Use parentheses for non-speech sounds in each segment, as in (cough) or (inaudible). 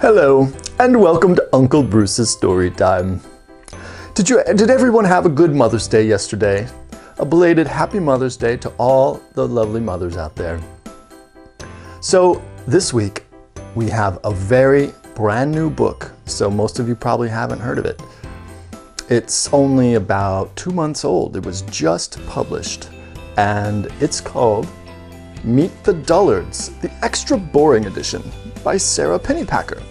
Hello, and welcome to Uncle Bruce's Story Time. Did you did everyone have a good Mother's Day yesterday? A belated happy Mother's Day to all the lovely mothers out there. So, this week we have a very brand new book, so most of you probably haven't heard of it. It's only about 2 months old. It was just published, and it's called Meet the Dullards, the extra boring edition by Sara Pennypacker.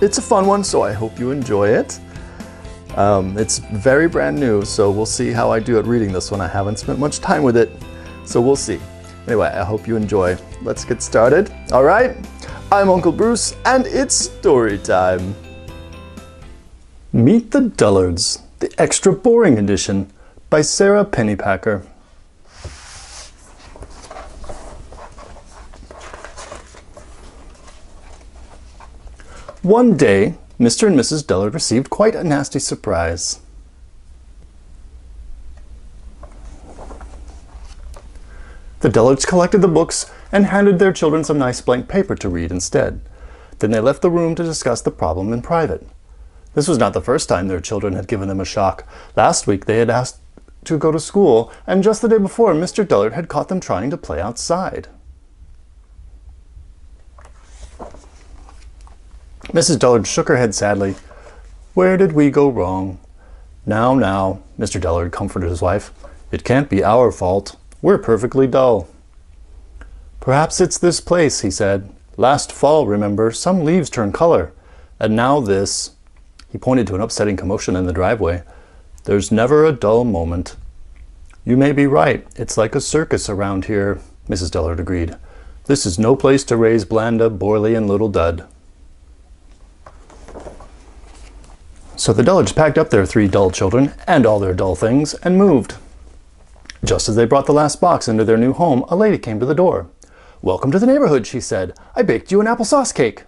It's a fun one, so I hope you enjoy it. Um, it's very brand new, so we'll see how I do at reading this one. I haven't spent much time with it, so we'll see. Anyway, I hope you enjoy. Let's get started. All right, I'm Uncle Bruce, and it's story time. Meet the Dullards, the extra boring edition by Sara Pennypacker. One day, Mr. and Mrs. Dullard received quite a nasty surprise. The Dullards collected the books and handed their children some nice blank paper to read instead. Then they left the room to discuss the problem in private. This was not the first time their children had given them a shock. Last week they had asked to go to school, and just the day before, Mr. Dullard had caught them trying to play outside. Mrs. Dullard shook her head sadly. Where did we go wrong? Now, now, Mr. Dullard comforted his wife. It can't be our fault. We're perfectly dull. Perhaps it's this place, he said. Last fall, remember, some leaves turned color. And now this. He pointed to an upsetting commotion in the driveway. There's never a dull moment. You may be right. It's like a circus around here, Mrs. Dullard agreed. This is no place to raise Blanda, Borley, and Little Dud. So the Dullards packed up their three dull children and all their dull things and moved. Just as they brought the last box into their new home, a lady came to the door. Welcome to the neighborhood, she said. I baked you an applesauce cake.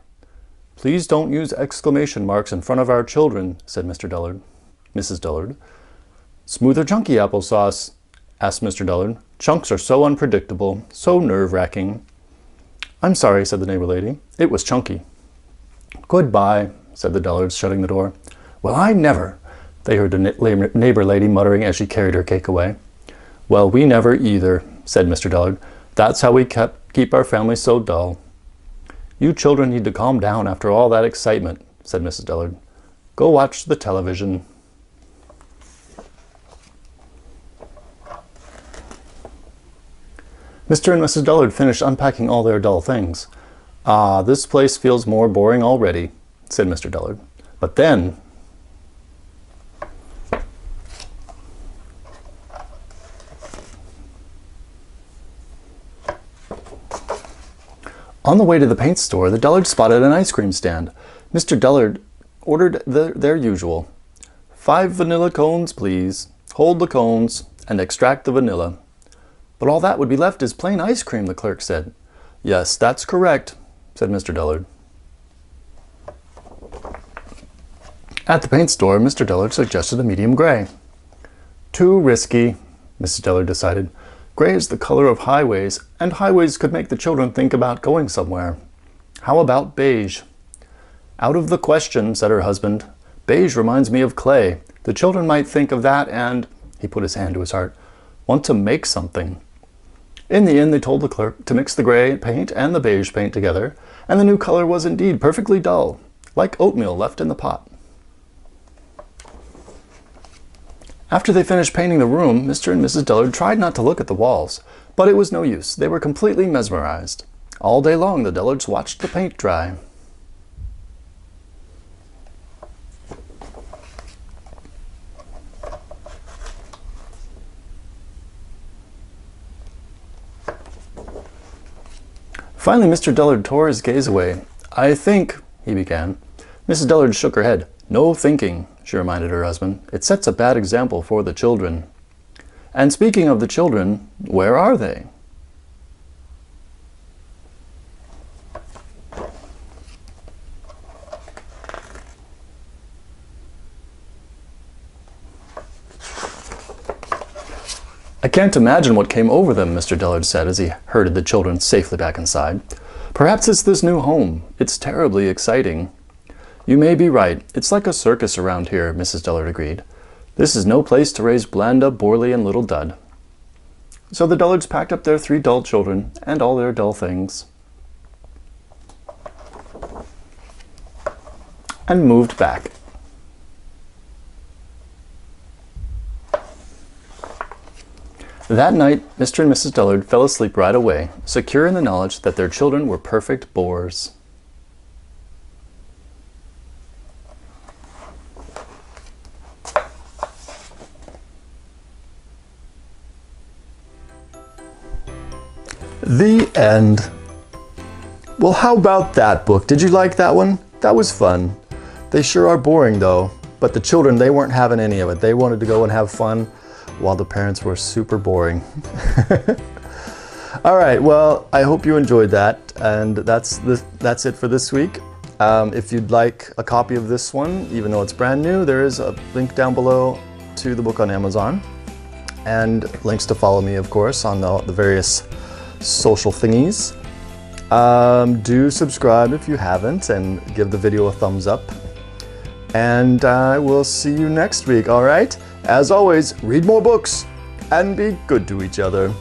Please don't use exclamation marks in front of our children, said Mr. Dullard. Mrs. Dullard. Smooth or chunky applesauce? asked Mr. Dullard. Chunks are so unpredictable, so nerve-wracking. I'm sorry, said the neighbor lady. It was chunky. Goodbye, said the Dullards, shutting the door. Well, I never, they heard the neighbor lady muttering as she carried her cake away. Well, we never either, said Mr. Dullard. That's how we kept, keep our family so dull. You children need to calm down after all that excitement, said Mrs. Dullard. Go watch the television. Mr. and Mrs. Dullard finished unpacking all their dull things. Ah, this place feels more boring already, said Mr. Dullard. But then, On the way to the paint store, the Dullard spotted an ice cream stand. Mr. Dullard ordered the, their usual. Five vanilla cones, please. Hold the cones and extract the vanilla. But all that would be left is plain ice cream, the clerk said. Yes, that's correct, said Mr. Dullard. At the paint store, Mr. Dullard suggested a medium gray. Too risky, Mrs. Dullard decided. Gray is the color of highways, and highways could make the children think about going somewhere. How about beige? Out of the question, said her husband. Beige reminds me of clay. The children might think of that and, he put his hand to his heart, want to make something. In the end, they told the clerk to mix the gray paint and the beige paint together, and the new color was indeed perfectly dull, like oatmeal left in the pot. After they finished painting the room, Mr. and Mrs. Dullard tried not to look at the walls, but it was no use. They were completely mesmerized. All day long the Dullards watched the paint dry. Finally, Mr. Dullard tore his gaze away. I think, he began. Mrs. Dullard shook her head. No thinking, she reminded her husband. It sets a bad example for the children. And speaking of the children, where are they? I can't imagine what came over them, Mr. Dullard said as he herded the children safely back inside. Perhaps it's this new home. It's terribly exciting. You may be right. It's like a circus around here, Mrs. Dullard agreed. This is no place to raise Blanda, Borley, and Little Dud. So the Dullards packed up their three dull children and all their dull things and moved back. That night, Mr. and Mrs. Dullard fell asleep right away, secure in the knowledge that their children were perfect bores. The end. Well, how about that book? Did you like that one? That was fun. They sure are boring though, but the children, they weren't having any of it. They wanted to go and have fun while the parents were super boring. (laughs) All right, well, I hope you enjoyed that, and that's, the, that's it for this week. Um, if you'd like a copy of this one, even though it's brand new, there is a link down below to the book on Amazon, and links to follow me, of course, on the, the various social thingies. Um, do subscribe if you haven't, and give the video a thumbs up. And I uh, will see you next week, all right? As always, read more books and be good to each other.